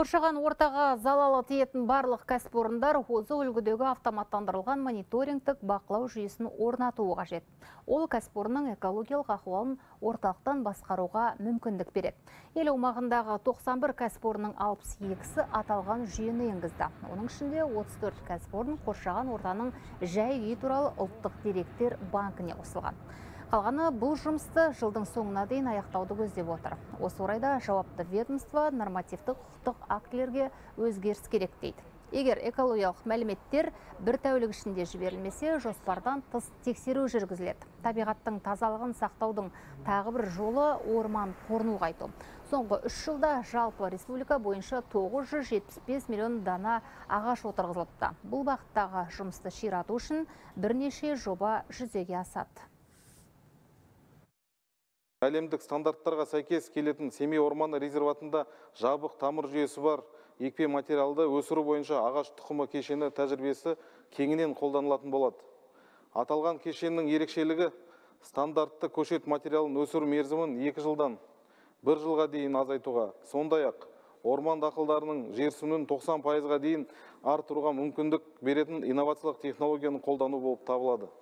Қоршаған ортаға залалы тиетін барлық кәсіпорындар озық үлгідегі автоматтандырылған мониторингтік бақылау жүйесін орнатуы қажет. Ол кәсіпорынның экологиялық ахуалын орталықтан басқаруға мүмкіндік береді. Ел аумағындағы 91 кәсіпорынның 62-сі аталған жүйені енгізді. Оның ішінде 34 кәсіпорын қоршаған ортаның жай күйі туралы ұлттық деректер банкіне қосылған. Қалғаны бұл жұмысты жылдың соңына дейін аяқтауды көздеп отыр. Осы орайда жауапты ведомство нормативтік құқықтық актілерге өзгеріс керек дейді. Егер экологиялық мәліметтер бір тәулік ішінде жіберілмесе, жоспардан тыс тексеру жүргізіледі. Табиғаттың тазалығын сақтаудың тағы бір жолы орман қорын ұлғайту. Соңғы үш жылда жалпы республика бойынша 975 миллион дана ағаш отырғызылыпты. Бұл бағыттағы жұмысты ширату үшін бірнеше жоба жүзеге асады. Әлемдік стандарттарға сәйкес келетін семей орманы резерватында жабық тамыр жүйесі бар. Екпе материалды өсіру бойынша ағаш тұқымы кешені тәжірибесі кеңінен қолданылатын болады. Аталған кешеннің ерекшелігі стандартты көшет материалын өсіру мерзімін екі жылдан бір жылға дейін азайтуға. Сондай ақ орман дақылдарының жерсінін 90 пайызға дейін арттыруға мүмкіндік беретін инновациялық технологияны қолдану болып табылады.